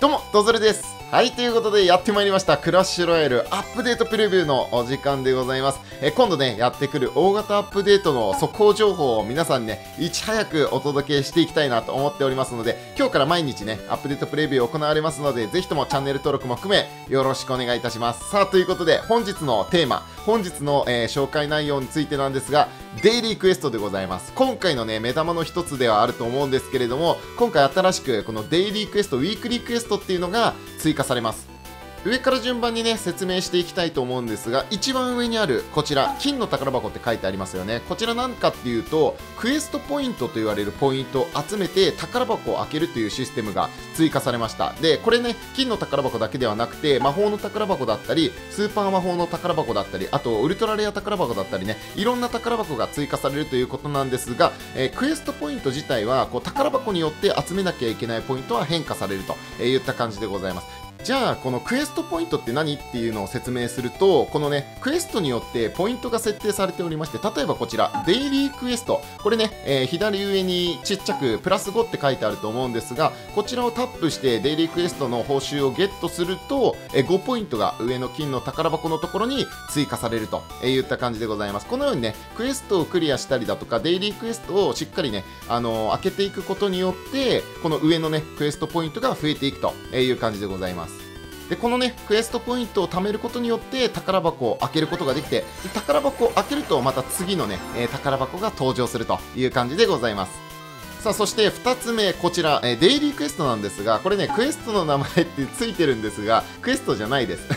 どうも、ドズルです。はい、ということでやってまいりました、クラッシュ・ロワイヤルアップデートプレビューのお時間でございます。え今度ね、やってくる大型アップデートの速報情報を皆さんにね、いち早くお届けしていきたいなと思っておりますので、今日から毎日ね、アップデートプレビュー行われますので、ぜひともチャンネル登録も含め、よろしくお願いいたします。さあ、ということで、本日のテーマ、本日の、えー、紹介内容についてなんですが、デイリークエストでございます。今回のね、目玉の一つではあると思うんですけれども、今回新しくこのデイリークエスト、ウィークリークエストっていうのが追加されます。上から順番にね説明していきたいと思うんですが一番上にあるこちら金の宝箱って書いてありますよね。こちら何かっていうとクエストポイントと言われるポイントを集めて宝箱を開けるというシステムが追加されました。でこれね金の宝箱だけではなくて魔法の宝箱だったりスーパー魔法の宝箱だったりあとウルトラレア宝箱だったりねいろんな宝箱が追加されるということなんですが、えー、クエストポイント自体はこう宝箱によって集めなきゃいけないポイントは変化されるといった感じでございます。じゃあこのクエストポイントって何っていうのを説明するとこのねクエストによってポイントが設定されておりまして例えばこちらデイリークエスト。これね、えー、左上にちっちゃくプラス5って書いてあると思うんですがこちらをタップしてデイリークエストの報酬をゲットすると、えー、5ポイントが上の金の宝箱のところに追加されるといった感じでございます。このようにねクエストをクリアしたりだとかデイリークエストをしっかりね、あのー、開けていくことによってこの上のねクエストポイントが増えていくという感じでございます。でこのねクエストポイントを貯めることによって宝箱を開けることができて宝箱を開けるとまた次のね、え、宝箱が登場するという感じでございます。さあそして2つ目こちら、え、デイリークエストなんですがこれねクエストの名前ってついてるんですがクエストじゃないです。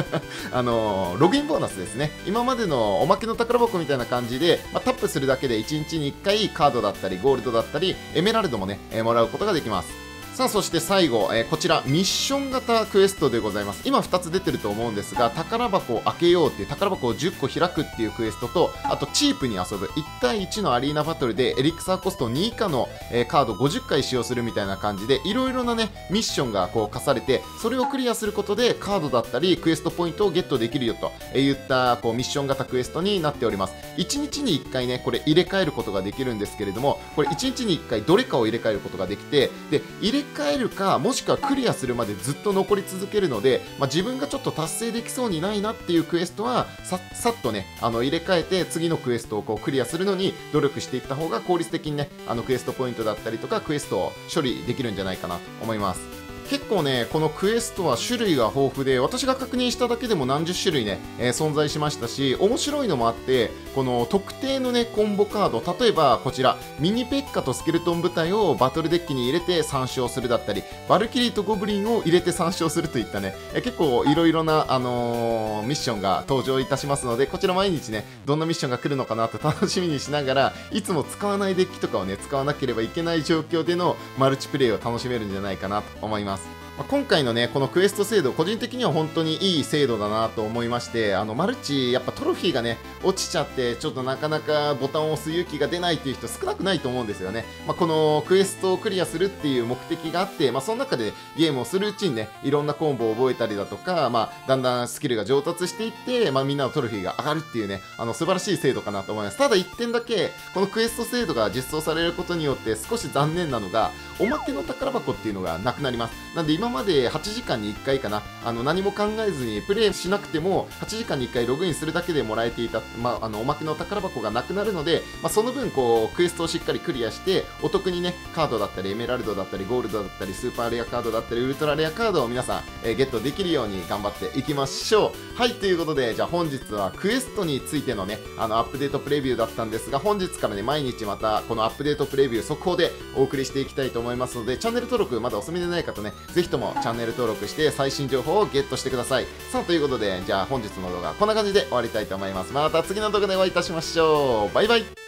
あのー、ログインボーナスですね。今までのおまけの宝箱みたいな感じで、まあ、タップするだけで1日に1回カードだったりゴールドだったりエメラルドもね、え、もらうことができます。さあそして最後、えー、こちらミッション型クエストでございます。今2つ出てると思うんですが宝箱を開けようっていう宝箱を10個開くっていうクエストとあとチープに遊ぶ。1対1のアリーナバトルでエリクサーコスト2以下の、えー、カード50回使用するみたいな感じでいろいろなねミッションがこう課されてそれをクリアすることでカードだったりクエストポイントをゲットできるよといったこうミッション型クエストになっております。1日に1回ねこれ入れ替えることができるんですけれどもこれ1日に1回どれかを入れ替えることができてで入れ替えるかもしくはクリアするまでずっと残り続けるので、まあ、自分がちょっと達成できそうにないなっていうクエストはささっとねあの入れ替えて次のクエストをこうクリアするのに努力していった方が効率的にねあのクエストポイントだったりとかクエストを処理できるんじゃないかなと思います。結構ねこのクエストは種類が豊富で私が確認しただけでも何十種類ね、えー、存在しましたし面白いのもあってこの特定のねコンボカード例えばこちらミニペッカとスケルトン部隊をバトルデッキに入れて参照するだったりバルキリーとゴブリンを入れて参照するといったね、え、結構いろいろな、あのー、ミッションが登場いたしますのでこちら毎日ねどんなミッションが来るのかなと 楽しみにしながらいつも使わないデッキとかをね使わなければいけない状況でのマルチプレイを楽しめるんじゃないかなと思います。ま、今回のね、このクエスト制度、個人的には本当にいい制度だなと思いまして、あの、マルチ、やっぱトロフィーがね、落ちちゃって、ちょっとなかなかボタンを押す勇気が出ないっていう人少なくないと思うんですよね。まあ、このクエストをクリアするっていう目的があって、まあ、その中でゲームをするうちにね、いろんなコンボを覚えたりだとか、まあ、だんだんスキルが上達していって、まあ、みんなのトロフィーが上がるっていうね、あの、素晴らしい制度かなと思います。ただ1点だけ、このクエスト制度が実装されることによって少し残念なのが、おまけの宝箱っていうのがなくなります。なんで今まで8時間に1回かな、あの何も考えずにプレイしなくても8時間に1回ログインするだけでもらえていた、まあ、あのおまけの宝箱がなくなるので、まあ、その分こうクエストをしっかりクリアしてお得にねカードだったりエメラルドだったりゴールドだったりスーパーレアカードだったりウルトラレアカードを皆さん、えー、ゲットできるように頑張っていきましょう。はいということでじゃあ本日はクエストについてのねあのアップデートプレビューだったんですが本日からね毎日またこのアップデートプレビュー速報でお送りしていきたいと思いますのでチャンネル登録まだお済みでない方ねぜひとももチャンネル登録して最新情報情報をゲットしてください。さあ、ということで、じゃあ本日の動画、こんな感じで終わりたいと思います。また次の動画でお会いいたしましょう。バイバイ。